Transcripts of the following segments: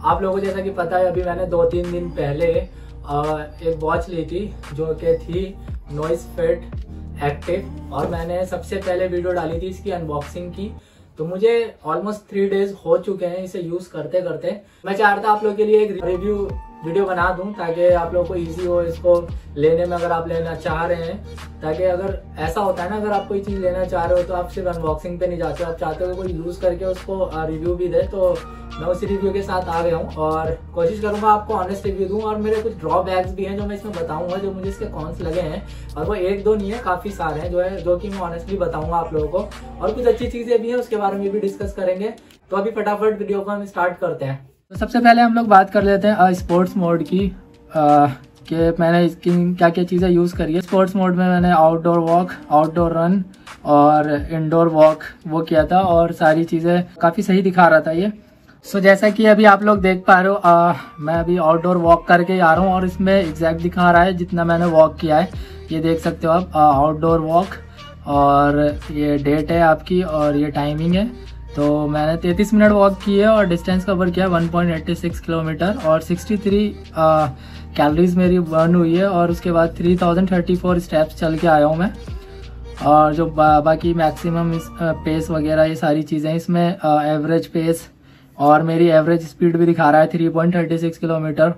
आप लोगों को जैसा कि पता है, अभी मैंने दो तीन दिन पहले एक वॉच ली थी, जो कि थी नॉइस फिट एक्टिव और मैंने सबसे पहले वीडियो डाली थी इसकी अनबॉक्सिंग की। तो मुझे ऑलमोस्ट थ्री डेज़ हो चुके हैं इसे यूज़ करते करते मैं चाहता आप लोगों के लिए एक रिव्यू वीडियो बना दूँ ताकि आप लोगों को इजी हो इसको लेने में अगर आप लेना चाह रहे हैं। ताकि अगर ऐसा होता है ना, अगर आप कोई चीज़ लेना चाह रहे हो तो आप सिर्फ़ अनबॉक्सिंग पे नहीं जाते आप चाहते हो कोई यूज़ करके उसको रिव्यू भी दे तो मैं उसी रिव्यू के साथ आ गया हूँ। और कोशिश करूँगा आपको ऑनेस्ट रिव्यू दूँ और मेरे कुछ ड्रॉबैक्स भी हैं जो मैं इसमें बताऊँगा, जो मुझे इसके कॉन्स लगे हैं। और वो एक दो नहीं है, काफ़ी सारे हैं, जो है, जो कि मैं ऑनेस्टली बताऊँगा आप लोगों को। और कुछ अच्छी चीज़ें भी हैं, उसके बारे में भी डिस्कस करेंगे। तो अभी फटाफट वीडियो को हम स्टार्ट करते हैं। तो सबसे पहले हम लोग बात कर लेते हैं स्पोर्ट्स मोड की कि मैंने इसकी क्या क्या चीज़ें यूज़ करी है। स्पोर्ट्स मोड में मैंने आउटडोर वॉक आउटडोर रन और इंडोर वॉक वो किया था और सारी चीज़ें काफ़ी सही दिखा रहा था ये। सो so, जैसा कि अभी आप लोग देख पा रहे हो आ, मैं अभी आउटडोर वॉक करके आ रहा हूँ और इसमें एग्जैक्ट दिखा रहा है जितना मैंने वॉक किया है। ये देख सकते हो आप आउटडोर वॉक और ये डेट है आपकी और ये टाइमिंग है। तो मैंने 33 मिनट वॉक की है और डिस्टेंस कवर किया 1.86 किलोमीटर और 63 कैलोरीज मेरी बर्न हुई है और उसके बाद 3034 स्टेप्स चल के आया हूँ मैं। और जो बा, बाकी मैक्सिमम पेस वगैरह ये सारी चीज़ें इसमें एवरेज पेस और मेरी एवरेज स्पीड भी दिखा रहा है 3.36 किलोमीटर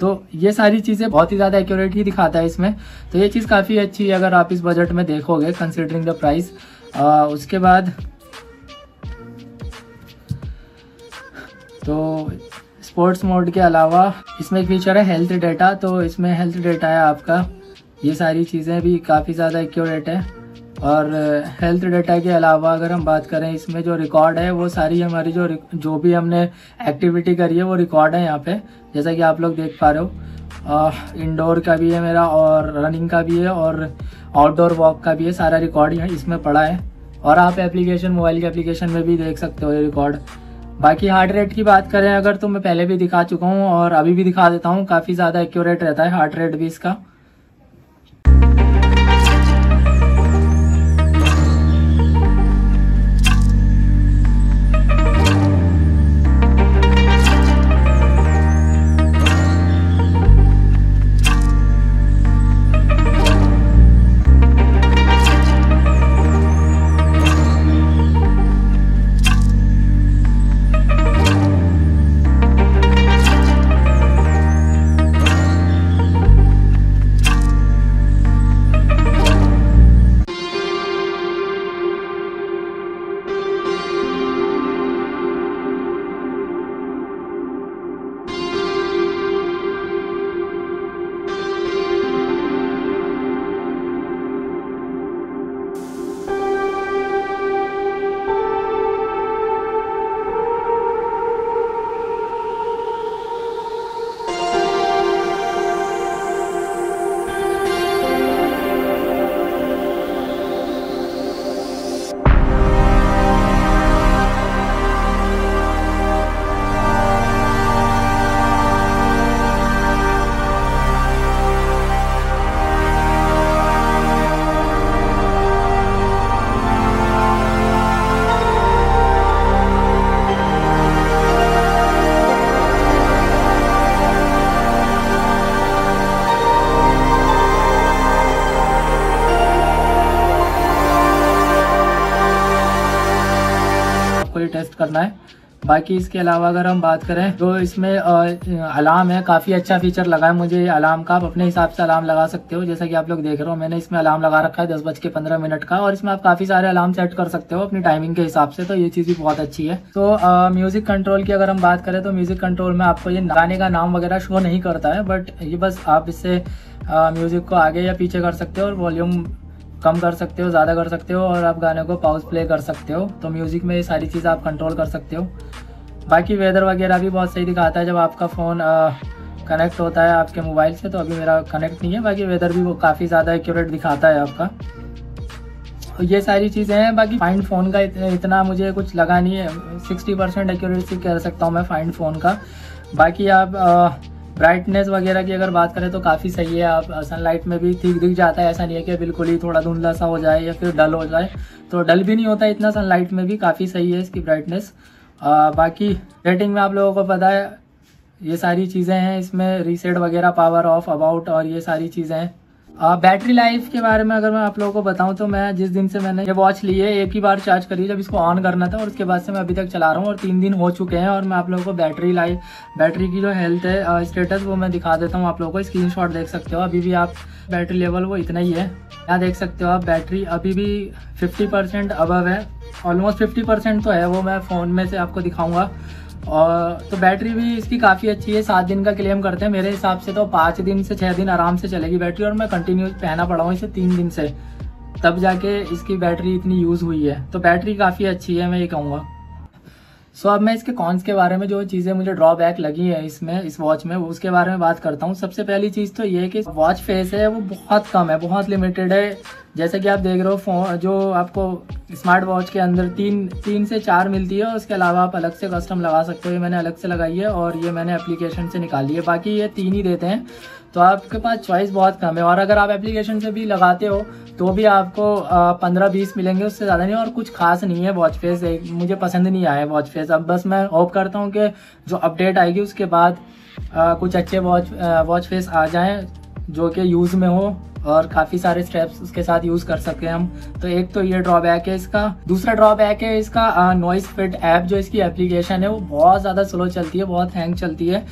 तो ये सारी चीज़ें बहुत ही ज़्यादा एक्यूरेट ही दिखाता है इसमें। तो ये चीज़ काफ़ी अच्छी है अगर आप इस बजट में देखोगे कंसिडरिंग द प्राइस उसके बाद तो स्पोर्ट्स मोड के अलावा इसमें एक फीचर है हेल्थ डेटा तो इसमें हेल्थ डेटा है आपका। ये सारी चीज़ें भी काफ़ी ज़्यादा एक्यूरेट है। और हेल्थ डेटा के अलावा अगर हम बात करें, इसमें जो रिकॉर्ड है, वो सारी हमारी जो जो भी हमने एक्टिविटी करी है, वो रिकॉर्ड है यहाँ पे, जैसा कि आप लोग देख पा रहे हो। इंडोर का भी है मेरा, और रनिंग का भी है, और आउटडोर वॉक का भी है, सारा रिकॉर्ड यहाँ इसमें पड़ा है। और आप एप्लीकेशन मोबाइल के एप्लीकेशन में भी देख सकते हो ये रिकॉर्ड बाकी हार्ट रेट की बात करें, अगर तो मैं पहले भी दिखा चुका हूँ और अभी भी दिखा देता हूँ, काफ़ी ज़्यादा एक्यूरेट रहता है हार्ट रेट भी इसका। बाकी इसके अलावा अगर हम बात करें तो इसमें अलार्म है, काफ़ी अच्छा फीचर लगा है मुझे अलार्म का। आप अपने हिसाब से अलार्म लगा सकते हो, जैसा कि आप लोग देख रहे हो, मैंने इसमें अलार्म लगा रखा है दस बज के पंद्रह मिनट का, और इसमें आप काफ़ी सारे अलार्म सेट कर सकते हो अपनी टाइमिंग के हिसाब से तो ये चीज़ भी बहुत अच्छी है। तो म्यूज़िक कंट्रोल की अगर हम बात करें तो म्यूज़िक कंट्रोल में आपको ये गाने का नाम वगैरह शो नहीं करता है बट ये बस आप इससे म्यूज़िक को आगे या पीछे कर सकते हो और वॉल्यूम कम कर सकते हो, ज़्यादा कर सकते हो और आप गाने को पाउज प्ले कर सकते हो। तो म्यूज़िक में ये सारी चीज़ आप कंट्रोल कर सकते हो। बाकी वेदर वगैरह भी बहुत सही दिखाता है जब आपका फ़ोन कनेक्ट होता है आपके मोबाइल से तो अभी मेरा कनेक्ट नहीं है। बाकी वेदर भी वो काफ़ी ज़्यादा एक्यूरेट दिखाता है आपका। तो ये सारी चीज़ें हैं। बाकी फाइंड फ़ोन का इतना मुझे कुछ लगा नहीं है। सिक्सटी परसेंट एक्यूरेसी कह सकता हूँ मैं फाइंड फ़ोन का। बाकी आप ब्राइटनेस वगैरह की अगर बात करें तो काफ़ी सही है आप सनलाइट में भी ठीक दिख जाता है, ऐसा नहीं है कि बिल्कुल ही थोड़ा धुंधला सा हो जाए या फिर डल हो जाए। तो डल भी नहीं होता, इतना सनलाइट में भी काफ़ी सही है इसकी ब्राइटनेस बाकी रेटिंग में आप लोगों को पता है, ये सारी चीज़ें हैं, इसमें रीसेट वगैरह पावर ऑफ़ अबाउट और ये सारी चीज़ें हैं। बैटरी लाइफ के बारे में अगर मैं आप लोगों को बताऊँ तो मैं जिस दिन से मैंने ये वॉच ली है, एक ही बार चार्ज करी, जब इसको ऑन करना था और उसके बाद से मैं अभी तक चला रहा हूँ और तीन दिन हो चुके हैं और मैं आप लोगों को बैटरी लाइफ बैटरी की जो हेल्थ है स्टेटस वो मैं दिखा देता हूँ, आप लोगों को स्क्रीन देख सकते हो। अभी भी आप बैटरी लेवल वो इतना ही है। यहाँ देख सकते हो आप बैटरी अभी भी फिफ्टी परसेंट अबव है ऑलमोस्ट फिफ्टी परसेंट तो है, वो मैं फ़ोन में से आपको दिखाऊँगा। और तो बैटरी भी इसकी काफ़ी अच्छी है। सात दिन का क्लेम करते हैं। मेरे हिसाब से तो पाँच दिन से छः दिन आराम से चलेगी बैटरी और मैं कंटिन्यू पहना पड़ा हूँ इसे तीन दिन से। तब जाके इसकी बैटरी इतनी यूज़ हुई है। तो बैटरी काफ़ी अच्छी है मैं ये कहूँगा। सो so, अब मैं इसके कॉन्स के बारे में जो चीज़ें मुझे ड्रॉबैक लगी है इसमें इस वॉच में उसके बारे में बात करता हूँ। सबसे पहली चीज़ तो ये है कि वॉच फेस है वो बहुत कम है बहुत लिमिटेड है। जैसे कि आप देख रहे हो फ़ोन जो आपको स्मार्ट वॉच के अंदर तीन तीन से चार मिलती है उसके अलावा आप अलग से कस्टम लगा सकते हो ये मैंने अलग से लगाई है और ये मैंने एप्लीकेशन से निकाली है। बाकी ये तीन ही देते हैं तो आपके पास चॉइस बहुत कम है। और अगर आप एप्लीकेशन से भी लगाते हो तो भी आपको पंद्रह बीस मिलेंगे उससे ज़्यादा नहीं और कुछ खास नहीं है वॉच फेस एक मुझे पसंद नहीं आया वॉच फेस अब बस मैं होप करता हूँ कि जो अपडेट आएगी उसके बाद आ, कुछ अच्छे वॉच वॉच फेस आ जाएँ। जो कि यूज़ में हो और काफ़ी सारे स्टेप्स उसके साथ यूज़ कर सकते हैं हम। तो एक तो ये ड्रॉबैक है इसका। दूसरा ड्रॉबैक है इसका नॉइस फिट ऐप जो इसकी एप्लीकेशन है, वो बहुत ज़्यादा स्लो चलती है, बहुत हैंग चलती है।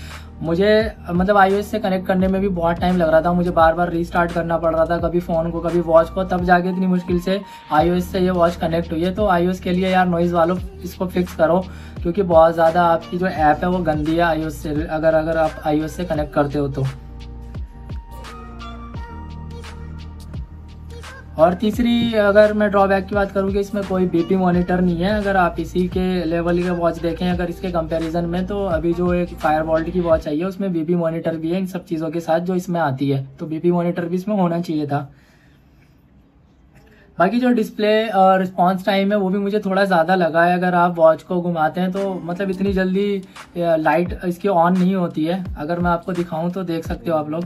मुझे मतलब आईओएस से कनेक्ट करने में भी बहुत टाइम लग रहा था, मुझे बार बार रीस्टार्ट करना पड़ रहा था, कभी फ़ोन को, कभी वॉच को, तब जाके इतनी मुश्किल से आई से ये वॉच कनेक्ट हुई है। तो आई के लिए यार नॉइज़ वालों, इसको फिक्स करो, क्योंकि बहुत ज़्यादा आपकी जो ऐप है वो गंदी है आई से, अगर अगर आप आई से कनेक्ट करते हो तो। और तीसरी, अगर मैं ड्रॉबैक की बात करूँ कि इसमें कोई बीपी मॉनिटर नहीं है, अगर आप इसी के लेवल के वॉच देखें, अगर इसके कंपैरिजन में तो अभी जो एक फायर वॉल्ट की वॉच आई है, उसमें बीपी मॉनिटर भी है इन सब चीज़ों के साथ जो इसमें आती है। तो बीपी मॉनिटर भी इसमें होना चाहिए था। बाकी जो डिस्प्ले और रिस्पॉन्स टाइम है, वो भी मुझे थोड़ा ज़्यादा लगा है। अगर आप वॉच को घुमाते हैं तो मतलब इतनी जल्दी लाइट इसकी ऑन नहीं होती है। अगर मैं आपको दिखाऊँ तो देख सकते हो आप लोग।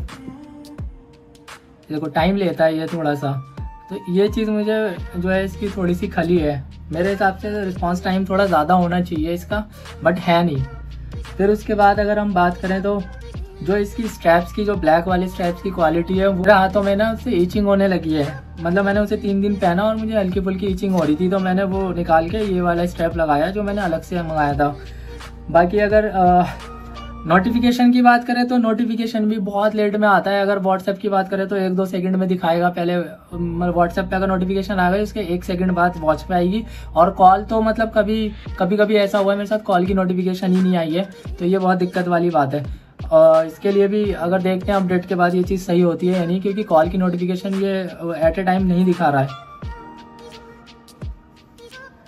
देखो टाइम लेता है ये थोड़ा सा। तो ये चीज़ मुझे जो है इसकी थोड़ी सी खली है। मेरे हिसाब से रिस्पॉन्स टाइम थोड़ा ज़्यादा होना चाहिए इसका बट है नहीं। फिर उसके बाद अगर हम बात करें तो जो इसकी स्ट्रैप्स की जो ब्लैक वाली स्ट्रैप्स की क्वालिटी है वो हाथों में ना उससे ईचिंग होने लगी है। मतलब मैंने उसे तीन दिन पहना और मुझे हल्की फुल्की ईचिंग हो रही थी तो मैंने वो निकाल के ये वाला स्ट्रैप लगाया जो मैंने अलग से मंगाया था। बाकी अगर आ, नोटिफिकेशन की बात करें तो नोटिफिकेशन भी बहुत लेट में आता है। अगर व्हाट्सएप की बात करें तो एक दो सेकंड में दिखाएगा। पहले मतलब व्हाट्सएप पे अगर नोटिफिकेशन आ गई उसके एक सेकंड बाद वॉच पे आएगी। और कॉल तो मतलब कभी कभी कभी ऐसा हुआ है मेरे साथ कॉल की नोटिफिकेशन ही नहीं आई है। तो ये बहुत दिक्कत वाली बात है। और इसके लिए भी अगर देखते हैं अपडेट के बाद ये चीज़ सही होती है यानी क्योंकि कॉल की नोटिफिकेशन ये एट ए टाइम नहीं दिखा रहा है।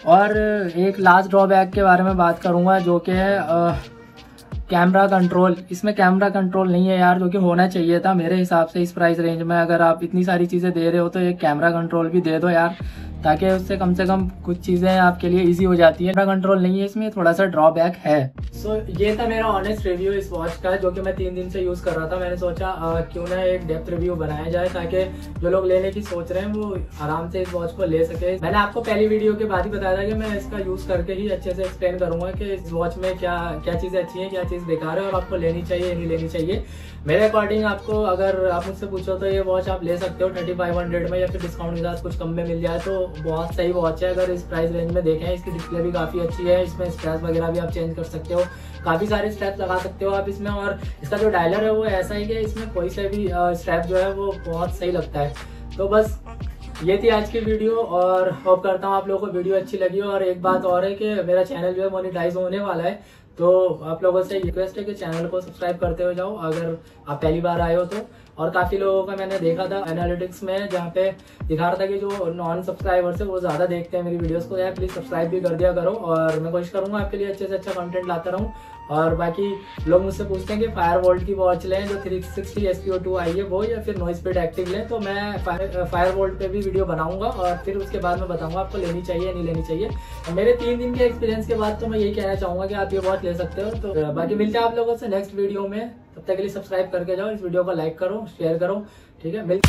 और एक लास्ट ड्रॉबैक के बारे में बात करूँगा, जो कि है कैमरा कंट्रोल इसमें कैमरा कंट्रोल नहीं है यार, जो कि होना चाहिए था मेरे हिसाब से इस प्राइस रेंज में। अगर आप इतनी सारी चीज़ें दे रहे हो तो एक कैमरा कंट्रोल भी दे दो यार। ताकि उससे कम से कम कुछ चीज़ें आपके लिए इजी हो जाती है। कंट्रोल नहीं है इसमें थोड़ा सा ड्रॉबैक है। सो so, ये था मेरा ऑनेस्ट रिव्यू इस वॉच का जो कि मैं तीन दिन से यूज़ कर रहा था। मैंने सोचा आ, क्यों ना एक डेप्थ रिव्यू बनाया जाए ताकि जो लोग लेने की सोच रहे हैं वो आराम से इस वॉच को ले सके। मैंने आपको पहली वीडियो के बाद ही बताया था कि मैं इसका यूज़ करके ही अच्छे से एक्सप्लेन करूँगा कि इस वॉच में क्या क्या चीज़ें अच्छी है क्या चीज़ बेकार है और आपको लेनी चाहिए नहीं लेनी चाहिए। मेरे अकॉर्डिंग आपको अगर आप मुझसे पूछो तो ये वॉच आप ले सकते हो थर्टी फाइव हंड्रेड में या फिर डिस्काउंट के साथ कुछ कम में मिल जाए तो बहुत सही वॉच है। अगर इस प्राइस रेंज में देखें, इसकी डिस्प्ले भी काफ़ी अच्छी है। इसमें स्ट्रैप वगैरह भी आप चेंज कर सकते हो। काफ़ी सारे स्ट्रैप लगा सकते हो आप इसमें। और इसका जो डायलर है, वो ऐसा ही है, इसमें कोई से भी स्ट्रैप जो है, वो बहुत सही लगता है। तो बस, ये थी आज की वीडियो और होप करता हूँ आप लोगों को वीडियो अच्छी लगी और एक बात और है कि मेरा चैनल जो है मोनिटाइज होने वाला है। तो आप लोगों से रिक्वेस्ट है कि चैनल को सब्सक्राइब करते हुए जाओ। अगर आप पहली बार आए हो तो। और काफ़ी लोगों का मैंने देखा था एनालिटिक्स में, जहाँ पे दिखा रहा था कि जो नॉन सब्सक्राइबर्स है, वो ज़्यादा देखते हैं मेरी वीडियोस को। यार प्लीज़ सब्सक्राइब भी कर दिया करो और मैं कोशिश करूँगा आपके लिए अच्छे से अच्छा कंटेंट लाता रहूँ। और बाकी लोग मुझसे पूछते हैं कि फायर वोल्ट की वॉच लें जो थ्री सिक्सटी एस टू आई है वो, या फिर नॉइस स्पीड एक्टिव लें तो मैं फायर वोल्ट पे भी वीडियो बनाऊँगा और फिर उसके बाद मैं बताऊँगा आपको लेनी चाहिए या नहीं लेनी चाहिए। मेरे तीन दिन के एक्सपीरियंस के बाद तो मैं यही कहना चाहूँगा कि आप ये वॉच ले सकते हो। तो बाकी मिलते हैं आप लोगों से नेक्स्ट वीडियो में। तब तक के लिए सब्सक्राइब करके जाओ, इस वीडियो को लाइक करो शेयर करो, ठीक है? मिल